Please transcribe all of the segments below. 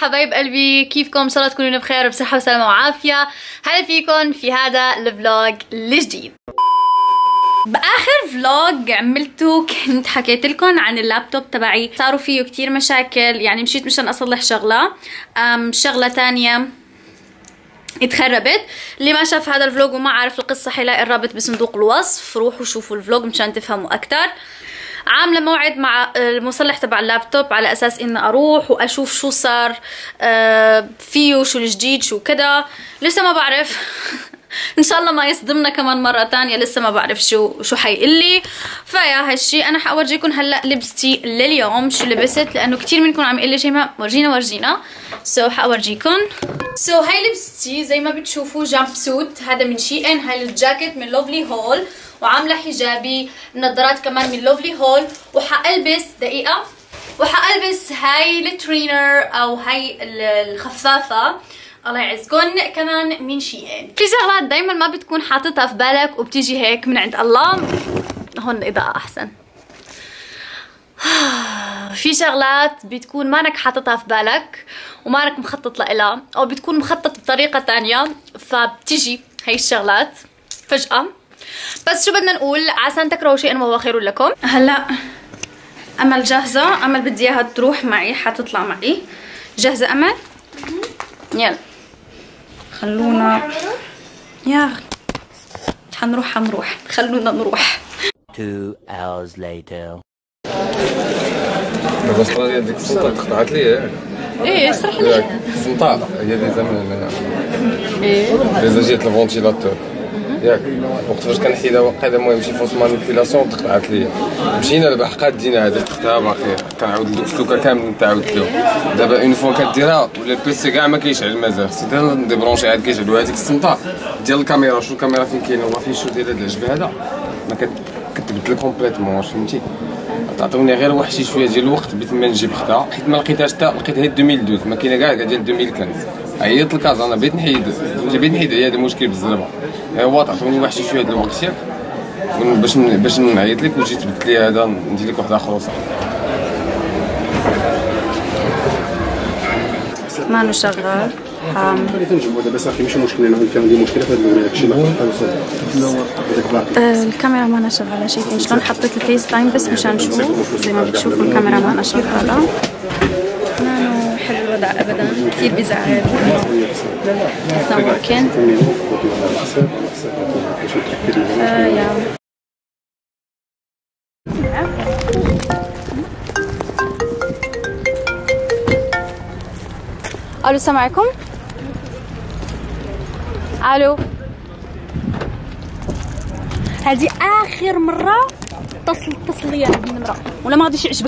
حبايب قلبي كيفكم؟ إن شاء الله تكونوا بخير بصحة وسلامة وعافية. هلا فيكم في هذا ال vlog الجديد؟ بآخر vlog عملته كنت حكيت لكم عن اللابتوب تبعي. صاروا فيه كتير مشاكل يعني مشيت مشان أصلح شغلة. أم شغلة تانية اتخربت. اللي ما شاف هذا ال vlog وما عارف القصة حيلاقي الرابط بصندوق الوصف. روحوا شوفوا ال vlog مشان تفهموا أكتر. عاملة موعد مع المصلح تبع اللابتوب على أساس إني أروح وأشوف شو صار آه، فيه شو الجديد شو كده. لسه ما بعرف. إن شاء الله ما يصدمنا كمان مرة تانية لسه ما بعرف شو شو حيقول لي. فيا هالشي أنا حأورجيكم هلأ لبستي لليوم شو لبست لأنه كثير منكم عم يقول لي شيماء ورجينا ورجينا. so, حأورجيكم. so, هاي لبستي زي ما بتشوفوا jumpsuit هذا من شي إن هاي الجاكيت من Lovely Whole وعاملة حجابي. النظارات كمان من لوفلي هول وحالبس دقيقة. وحالبس هاي الترينر أو هاي الخفافة. الله يعزكم كمان من شيئين. في شغلات دايما ما بتكون حاططها في بالك وبتيجي هيك من عند الله. هون الإضاءة أحسن. في شغلات بتكون مانك حاططها في بالك ومانك مخطط لها أو بتكون مخطط بطريقة تانية. فبتيجي هي الشغلات فجأة. بس شو بدنا نقول؟ عسى ان تكرهوا شيئا وهو خير لكم. هلا أمل جاهزة. أمل بدي إياها تروح معي حتطلع معي. جاهزة أمل؟ يلا. خلونا. يا حنروح حنروح. خلونا نروح. Two hours later. البسطة ديال ديك السلطة تقطعت لي إيه اشرح لي. ياك السلطة هي دي زعما إيه. ديزا جيت الفونتيلاتور ياك. وقت فاش كنحيدها وقيلا المهم شي فوس مانيبيلاسيون تقطعت لي مشينا لبحقات دينا هذيك اختها باقي كنعاود دوك السلوكه كامل نتعاود له دابا اون فوا كديرها ولا البيسي كاع ما كيشعل مازال. خصني دابا نديبرونشي عاد كيشعل هذيك السلطه ديال الكاميرا شو الكاميرا فين كاينة؟ وما فين شو ديال هاد العجب هذا؟ ما كت كتبدل كومبليتمون فهمتي؟ تعطوني غير واحد شي شوية ديال الوقت بيت ما نجيب خدا حيت ما لقيتهاش حتى لقيتها 2012 ما كاينة كاع ديال 2015 عيطت لكازا أنا بغيت نحيد بغيت نحيد عليا هذا المشكل بالزربه هو تعطوني واحد شي شوية ديال الوقت ياك باش باش نعيط لك وتجي تبدل لي هذا ندير لك واحد اخر وصافي مانو شغال حام دابا صافي ماشي مشكل أنا كان عندي مشكله في هذا آه، الكاميرا ما شغالة شايفين شلون حطيت ال FaceTime بس مشان نشوف زي ما بتشوفوا الكاميرا ما شغالة ما ابدا. كثير بيزعل. Working. آه، يا. ألو ألو. هذه آخر مرة اتصل اتصل لي هذه النمره ولا ما غاديش يعجبك؟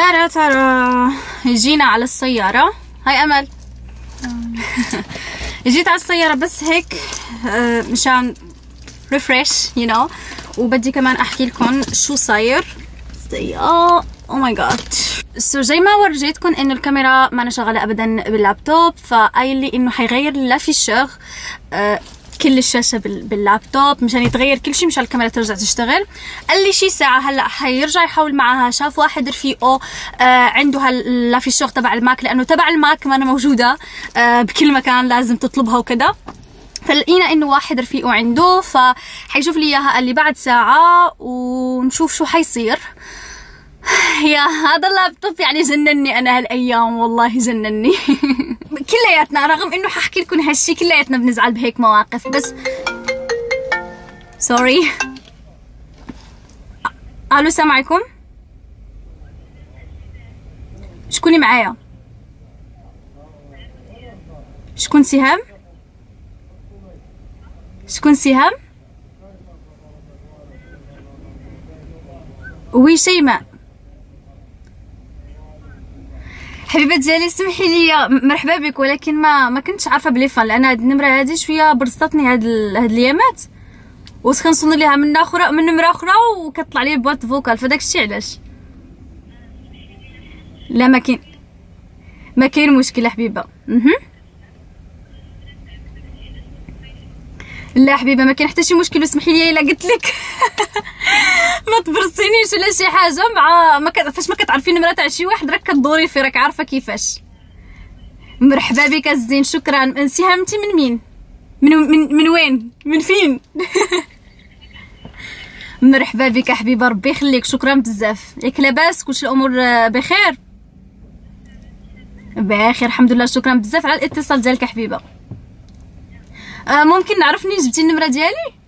ترى ترى جينا على السيارة. هاي أمل. جيت على السيارة بس هيك آه، مشان refresh you know وبدي كمان أحكي لكم شو صاير. سيئة oh my god so زي ما ورجيتكم إنه الكاميرا ما أنا شغالة ابدا باللابتوب فقايل لي إنه حيغير l'afficheur آه كل الشاشه بال- باللابتوب مشان يتغير كل شيء مشان الكاميرا ترجع تشتغل. قال لي شي ساعة هلأ حيرجع يحاول معها شاف واحد رفيقه آه عنده هال l'afficheur تبع ال Mac لأنه تبع ال Mac ما أنا موجودة آه بكل مكان لازم تطلبها وكذا فلقينا إنه واحد رفيقه عنده فحيشوف لي إياها قال لي بعد ساعة ونشوف شو حيصير. يا هذا اللابتوب يعني جنني أنا هالأيام والله جنني. كلياتنا رغم إنه ححكي لكم هالشي كلياتنا بنزعل بهيك مواقف بس sorry ألو السلام عليكم شكوني معايا؟ شكون سهام؟ شكون سهام؟ oui شيماء. حبيبة ديالي سمحي لي مرحبا بك ولكن ما ما كنتش عارفة بلي fan لأن هاد النمرة هادي شوية برصتني هاد. هاد الايامات وكنصون ليها من أخرى من نمرة أخرى وكتطلع لي بوات فوكال فداك الشيء علاش؟ لا ما كاين ما كاين مشكلة حبيبة. لا حبيبة ما كاين حتى شي مشكل واسمحي لي إلا قلت لك. ما تبرصينيش ولا شي حاجة. مع ما كت... فاش ما كتعرفي نمره تاع شي واحد راك كدوري فيه راك عارفة كيفاش. مرحبا بك الزين شكرا. سهامتي من مين؟ من من من وين؟ من فين؟ مرحبا بك حبيبه ربي يخليك. شكرا بزاف. ياك لاباس؟ كلشي الأمور آه، بخير؟ بخير الحمد لله شكرا بزاف. على الاتصال ديالك حبيبة. آه ممكن نعرفني جبتي النمرة ديالي؟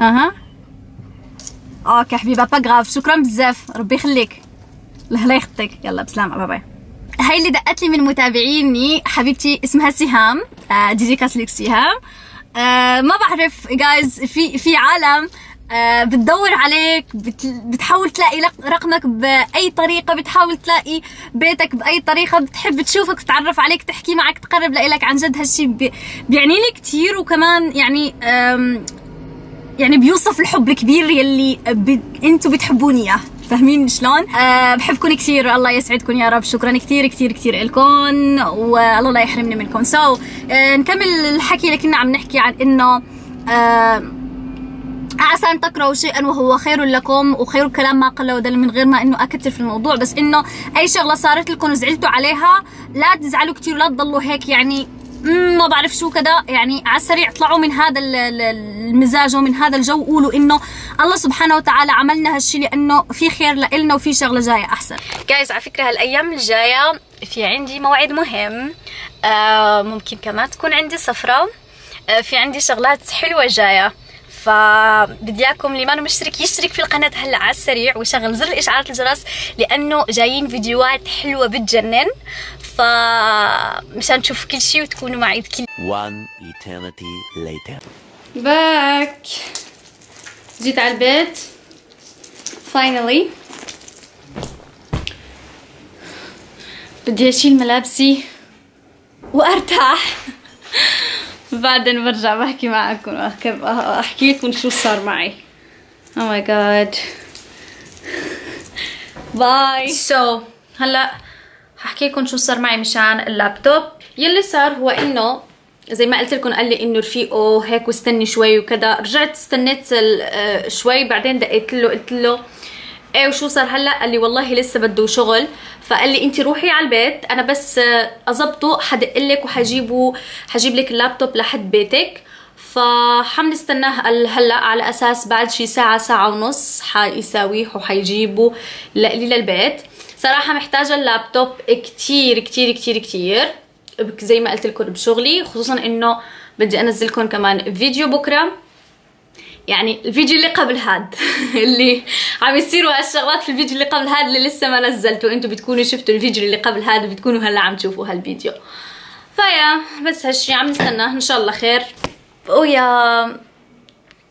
أها. okay حبيبة pas grave شكرا بزاف. ربي يخليك. الله يخطيك. يلا بسلامة bye هاي اللي دقت لي من متابعيني حبيبتي اسمها سهام. آه dédicace ليك سهام. آه ما بعرف جايز في في عالم آه بتدور عليك بت بتحاول تلاقي رقمك بأي طريقة بتحاول تلاقي بيتك بأي طريقة بتحب تشوفك تتعرف عليك تحكي معك تقرب لك عن جد. هالشي بي- بيعني لي كثير وكمان يعني يعني بيوصف الحب الكبير يلي ب... أنتوا بتحبوني إياه. فاهمين شلون؟ أه بحبكم كثير الله يسعدكم يا رب. شكرا كثير كثير كثير لكم والله لا يحرمني منكم. سو so, أه نكمل الحكي. اللي كنا عم نحكي عن إنه أه عسى أن تكرهوا شيئا وهو خير لكم وخير الكلام ما قل ودل من غير ما إنه أكثر في الموضوع. بس إنه أي شغلة صارت لكم وزعلتوا عليها لا تزعلوا كثير ولا تضلوا هيك. يعني ما بعرف شو كذا. يعني على السريع اطلعوا من هذا ال- ال- المزاج ومن هذا الجو. وقولوا إنه الله سبحانه وتعالى عملنا هالشي لأنه في خير لإلنا وفي شغله جاية أحسن. جايز على فكرة هالأيام الجاية في عندي موعد مهم. آه ممكن كمان تكون عندي سفرة. آه في عندي شغلات حلوة جاية. فبدي اياكم اللي ما مشترك يشترك في القناة هلا على السريع ويشغل زر اشعارات الجرس لأنه جايين فيديوهات حلوة بتجنن. فمشان تشوفوا كل شيء وتكونوا معي بكل One eternity later. back. جيت على البيت. finally بدي أشيل ملابسي. وأرتاح. بعدين برجع بحكي معكم احكي لكم شو صار معي. oh my god bye so هلا ححكي لكم شو صار معي مشان اللابتوب. يلي صار هو إنه زي ما قلت لكم قال لي إنه رفيقه هيك واستني شوي وكذا. رجعت استنيت آه، شوي بعدين دقيت له قلت له إيه وشو صار هلا؟ قال لي والله لسه بده شغل. فقال لي انت روحي على البيت أنا بس آه، أظبطه حدق لك وحجيبه حجيب لك اللابتوب لحد بيتك. فحنستناه هلا على أساس بعد شي ساعة ساعة ونص حيساويه وحيجيبه لإلي للبيت. صراحة محتاجة اللابتوب كتير كتير كتير كتير. زي ما قلت لكم بشغلي خصوصا إنه بدي انزل لكم كمان فيديو بكرة. يعني الفيديو اللي قبل هاد. اللي عم يصيروا هالشغلات في الفيديو اللي قبل هاد اللي لسه ما نزلته أنتوا بتكونوا شفتوا الفيديو اللي قبل هاد وبتكونوا هلا عم تشوفوا هالفيديو. فيا بس هالشي عم نستناه. إن شاء الله خير. ويا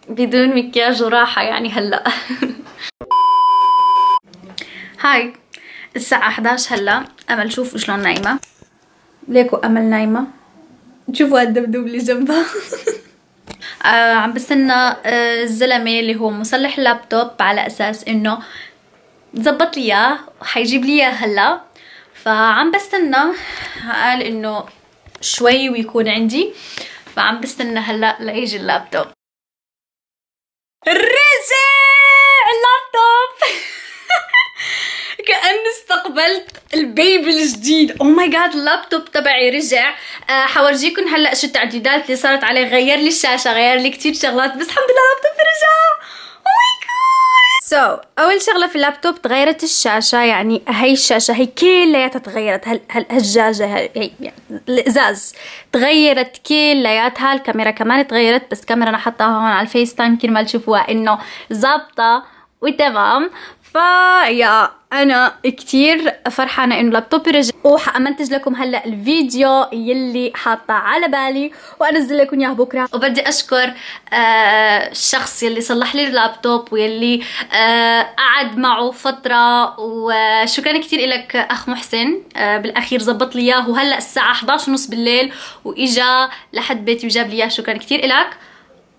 بدون مكياج وراحة يعني هلا. هاي الساعة 11 هلا. أمل شوفوا شلون نايمة. ليكو أمل نايمة. شوفوا الدبدوب اللي جنبها. آه عم بستنى آه الزلمة اللي هو مصلح اللابتوب على أساس إنه زبط لي إياه وحيجيب لي إياه هلا. فعم بستنى قال إنه شوي ويكون عندي. فعم بستنى هلا ليجي اللابتوب. رجع اللابتوب! كأني استقبلت ال baby الجديد. oh my god اللابتوب تبعي رجع. أه حورجيكم هلا شو التعديلات اللي صارت عليه. غير لي الشاشة غير لي كتير شغلات بس الحمد لله اللابتوب رجع. oh my god so أول شغلة في اللابتوب تغيرت الشاشة. يعني هي الشاشة هي كلياتها تغيرت. هال هال هالجاجة هي, هي يعني الإزاز تغيرت كلياتها. الكاميرا كمان تغيرت بس كاميرا أنا حطاها هون على ال FaceTime. كرمال تشوفوها إنه ظابطة. وتمام. فيا أنا كتير فرحانة إنه لابتوبي رجع. وحامنتج لكم هلأ الفيديو يلي حاطة على بالي وأنزل لكم إياه بكرة. وبدي أشكر آه الشخص يلي صلح لي اللابتوب ويلي آه قعد معه فترة. وشكرا كتير لك أخ محسن آه بالأخير زبط لي إياه. وهلأ الساعة 11 ونص بالليل وإجا لحد بيتي وجاب لي إياه. شكرا كتير لك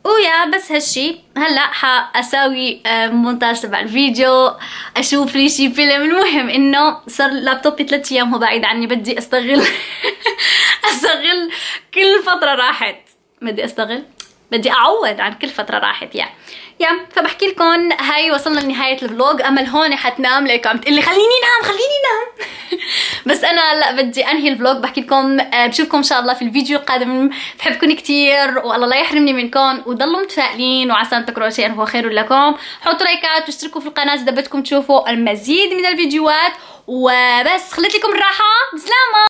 ويا بس هالشي. هلا حاساوي آه، مونتاج تبع الفيديو أشوف لي شي فيلم. المهم إنه صار لابتوبي ثلاث أيام هو بعيد عني بدي أستغل أستغل كل فترة راحت. بدي أستغل بدي أعوض عن كل فترة راحت يا. يا فبحكي لكم هاي وصلنا لنهاية الفلوج. امل هون حتنام ليك عم تقلي خليني نام خليني نام. بس أنا هلا بدي أنهي الفلوج بحكي لكم آه، بشوفكم إن شاء الله في الفيديو القادم. بحبكم كثير والله لا يحرمني منكم. وضلوا متفائلين وعسى أن تكرهوا شيئا هو خير لكم. حطوا لايكات واشتركوا في القناة إذا بدكم تشوفوا المزيد من الفيديوهات. وبس خليت لكم الراحة. بسلامة.